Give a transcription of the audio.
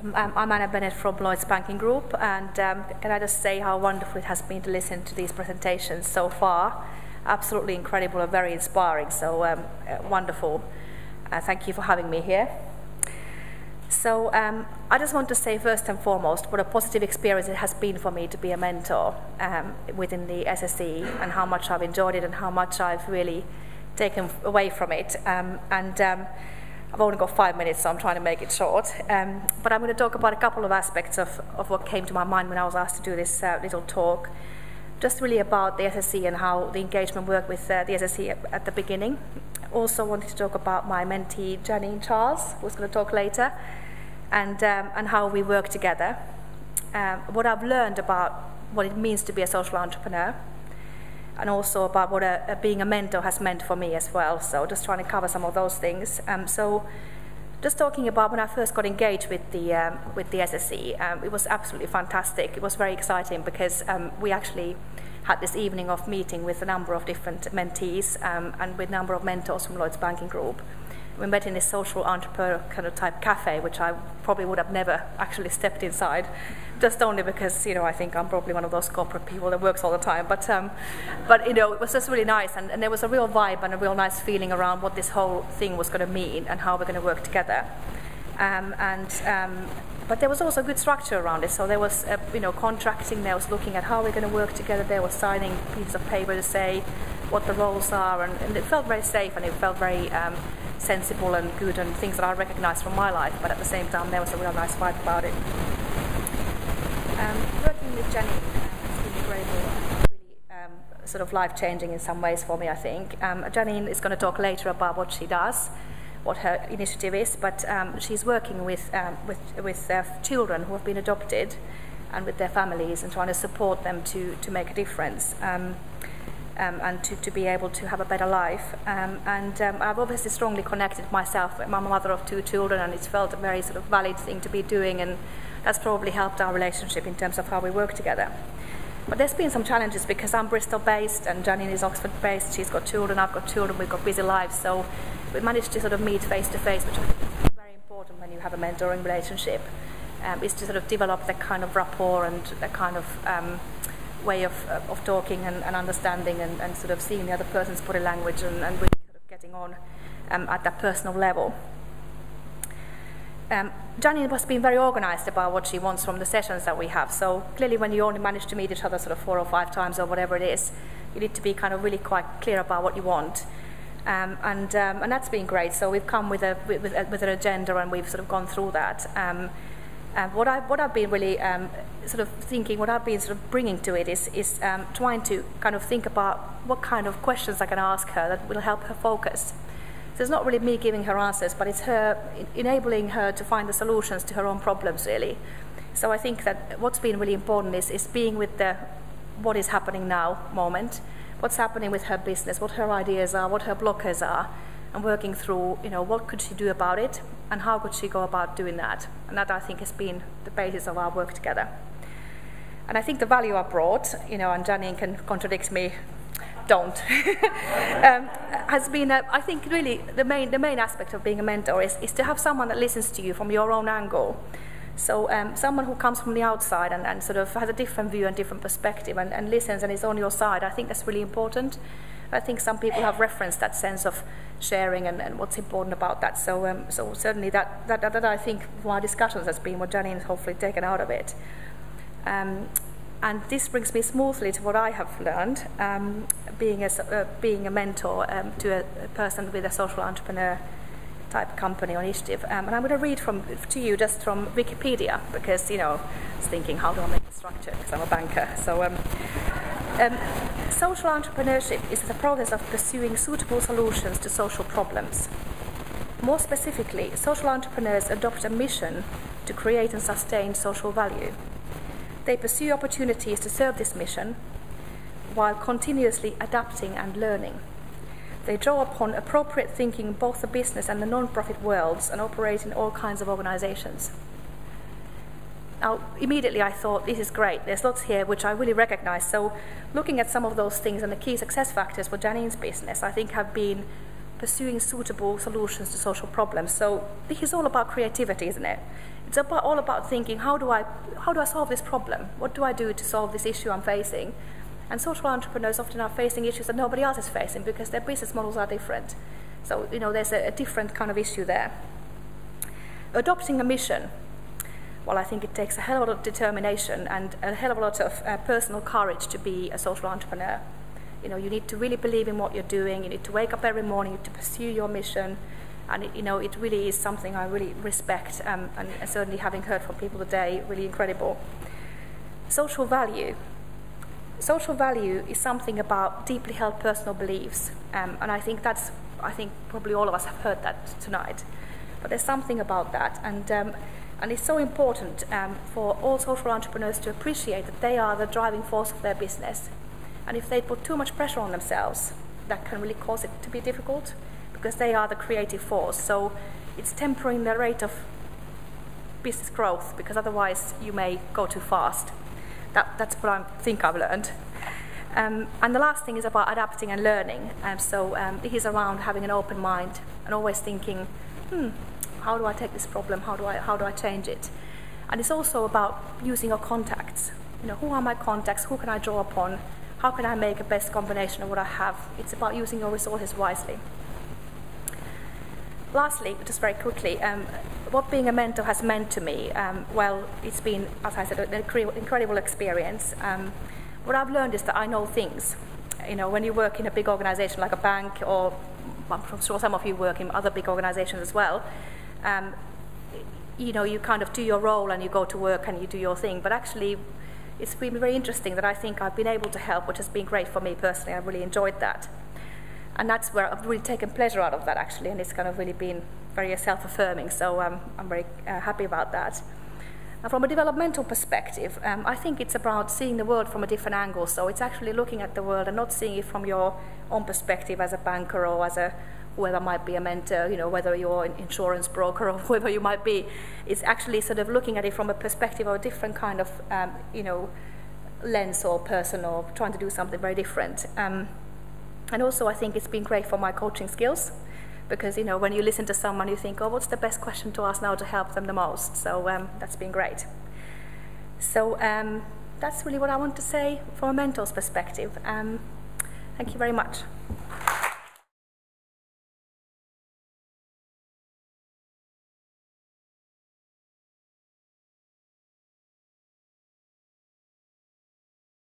Um, I'm Anna Bennett from Lloyds Banking Group, and um, can I just say how wonderful it has been to listen to these presentations so far? Absolutely incredible and very inspiring, so um, uh, wonderful. Uh, thank you for having me here. So um, I just want to say first and foremost what a positive experience it has been for me to be a mentor um, within the SSE and how much I've enjoyed it and how much I've really taken away from it. Um, and um, I've only got five minutes, so I'm trying to make it short. Um, but I'm going to talk about a couple of aspects of, of what came to my mind when I was asked to do this uh, little talk. Just really about the SSE and how the engagement worked with uh, the SSE at, at the beginning. Also wanted to talk about my mentee, Janine Charles, who's going to talk later, and, um, and how we work together. Um, what I've learned about what it means to be a social entrepreneur, and also about what a, a being a mentor has meant for me as well. So just trying to cover some of those things. Um, so just talking about when I first got engaged with the um, with the SSE, um, it was absolutely fantastic. It was very exciting because um, we actually had this evening of meeting with a number of different mentees um, and with a number of mentors from Lloyds Banking Group. We met in this social entrepreneur kind of type cafe, which I probably would have never actually stepped inside just only because you know I think I'm probably one of those corporate people that works all the time. But um, but you know it was just really nice, and, and there was a real vibe and a real nice feeling around what this whole thing was going to mean and how we're going to work together. Um, and um, but there was also good structure around it. So there was uh, you know contracting. There was looking at how we're going to work together. There was signing pieces of paper to say what the roles are, and, and it felt very safe and it felt very um, sensible and good and things that I recognised from my life. But at the same time, there was a real nice vibe about it. Um, working with Jenny has been incredible, um, sort of life changing in some ways for me, I think. Um, Janine is going to talk later about what she does, what her initiative is, but um, she's working with, um, with, with uh, children who have been adopted and with their families and trying to support them to, to make a difference. Um, um, and to, to be able to have a better life. Um, and um, I've obviously strongly connected myself. I'm a mother of two children, and it's felt a very sort of valid thing to be doing, and that's probably helped our relationship in terms of how we work together. But there's been some challenges because I'm Bristol based and Janine is Oxford based. She's got children, I've got children, we've got busy lives. So we managed to sort of meet face to face, which I think is very important when you have a mentoring relationship, um, is to sort of develop that kind of rapport and that kind of um, way of, uh, of talking and, and understanding and, and, sort of seeing the other person's body language and, and really sort of getting on um, at that personal level. Um, Janine was being very organized about what she wants from the sessions that we have. So clearly, when you only manage to meet each other sort of four or five times or whatever it is, you need to be kind of really quite clear about what you want. Um, and, um, and that's been great. So we've come with, a, with, with, an agenda and we've sort of gone through that. Um, what, I, what I've been really um, sort of thinking, what I've been sort of bringing to it is, is um, trying to kind of think about what kind of questions I can ask her that will help her focus. So it's not really me giving her answers, but it's her enabling her to find the solutions to her own problems, really. So I think that what's been really important is, is being with the what is happening now moment, what's happening with her business, what her ideas are, what her blockers are, and working through, you know, what could she do about it, and how could she go about doing that. And that, I think, has been the basis of our work together. And I think the value I brought, you know, and Janine can contradict me don't, um, has been, I think, really the main, the main aspect of being a mentor is, is to have someone that listens to you from your own angle. So um, someone who comes from the outside and, and sort of has a different view and different perspective and, and listens and is on your side, I think that's really important. I think some people have referenced that sense of sharing and, and what's important about that. So, um, so certainly that, that, that, I think from our discussions has been what Janine has hopefully taken out of it. Um, and this brings me smoothly to what I have learned, um, being, a, uh, being a mentor um, to a, a, person with a social entrepreneur type company or initiative. Um, and I'm going to read from to you just from Wikipedia because, you know, I was thinking, how do I make the structure? Because I'm a banker. So, um, social entrepreneurship is the process of pursuing suitable solutions to social problems. More specifically, social entrepreneurs adopt a mission to create and sustain social value. They pursue opportunities to serve this mission while continuously adapting and learning. They draw upon appropriate thinking in both the business and the non profit worlds and operate in all kinds of organizations. Now, immediately I thought, this is great. There's lots here which I really recognize. So, looking at some of those things and the key success factors for Janine's business, I think have been pursuing suitable solutions to social problems. So this is all about creativity, isn't it? It's about, all about thinking, how do, I, how do I solve this problem? What do I do to solve this issue I'm facing? And social entrepreneurs often are facing issues that nobody else is facing because their business models are different. So, you know, there's a, a different kind of issue there. Adopting a mission. Well, I think it takes a hell of a lot of determination and a hell of a lot of uh, personal courage to be a social entrepreneur. You know, you need to really believe in what you're doing. You need to wake up every morning to pursue your mission and it, you know it really is something I really respect um, and certainly having heard from people today really incredible social value social value is something about deeply held personal beliefs um, and I think that's I think probably all of us have heard that tonight but there's something about that and um, and it's so important um, for all social entrepreneurs to appreciate that they are the driving force of their business and if they put too much pressure on themselves that can really cause it to be difficult because they are the creative force. So it's tempering the rate of business growth because otherwise you may go too fast. That, that's what I think I've learned. Um, and the last thing is about adapting and learning. Um, so um, it is around having an open mind and always thinking, hmm, how do I take this problem? How do I, how do I change it? And it's also about using your contacts. You know, who are my contacts? Who can I draw upon? How can I make a best combination of what I have? It's about using your resources wisely. Lastly, just very quickly, um, what being a mentor has meant to me, um, well, it's been, as I said, an incredible experience. Um, what I've learned is that I know things. You know, when you work in a big organization like a bank, or I'm sure some of you work in other big organizations as well, um, you know, you kind of do your role and you go to work and you do your thing. But actually, it's been very interesting that I think I've been able to help, which has been great for me personally. I've really enjoyed that and that's where I've really taken pleasure out of that actually, and it's kind of really been very self-affirming. So um, I'm very uh, happy about that. And from a developmental perspective, um, I think it's about seeing the world from a different angle. So it's actually looking at the world and not seeing it from your own perspective as a banker or as a whoever might be a mentor, you know, whether you're an insurance broker or whether you might be. It's actually sort of looking at it from a perspective of a different kind of, um, you know, lens or person or trying to do something very different. Um, and also, I think it's been great for my coaching skills because, you know, when you listen to someone, you think, oh, what's the best question to ask now to help them the most? So um, that's been great. So um, that's really what I want to say from a mentor's perspective. Um, thank you very much.